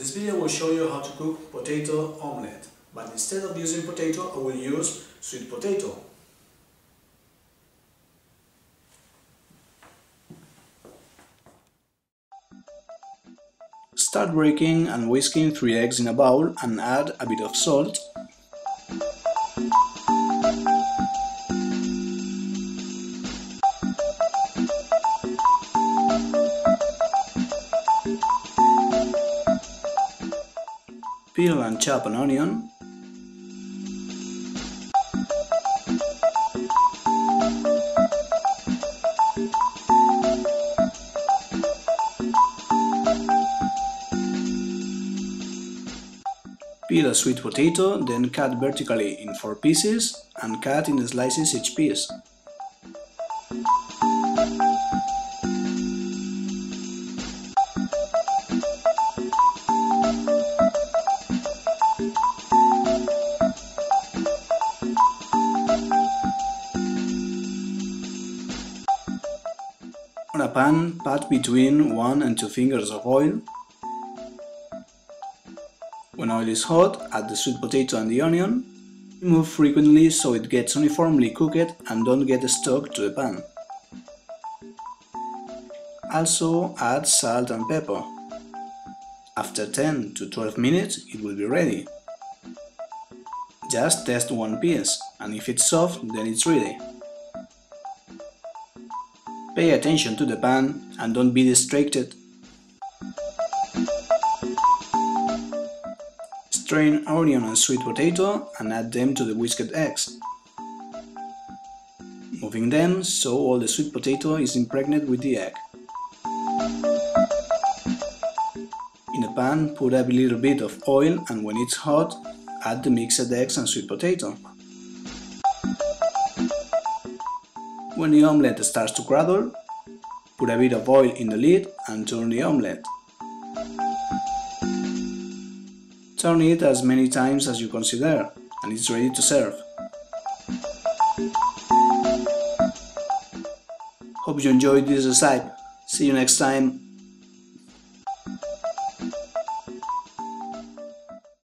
this video will show you how to cook potato omelette, but instead of using potato I will use sweet potato. Start breaking and whisking 3 eggs in a bowl and add a bit of salt Peel and chop an onion. Peel a sweet potato, then cut vertically in 4 pieces and cut in slices each piece. On a pan, pat between 1 and 2 fingers of oil. When oil is hot, add the sweet potato and the onion. Move frequently so it gets uniformly cooked and don't get stuck to the pan. Also add salt and pepper. After 10 to 12 minutes it will be ready. Just test one piece, and if it's soft, then it's ready. Pay attention to the pan and don't be distracted. Strain onion and sweet potato and add them to the whisked eggs. Moving them so all the sweet potato is impregnated with the egg. In a pan, put a little bit of oil and when it's hot, add the mixed eggs and sweet potato. When the omelette starts to curdle, put a bit of oil in the lid and turn the omelette. Turn it as many times as you consider and it's ready to serve. Hope you enjoyed this recipe. See you next time.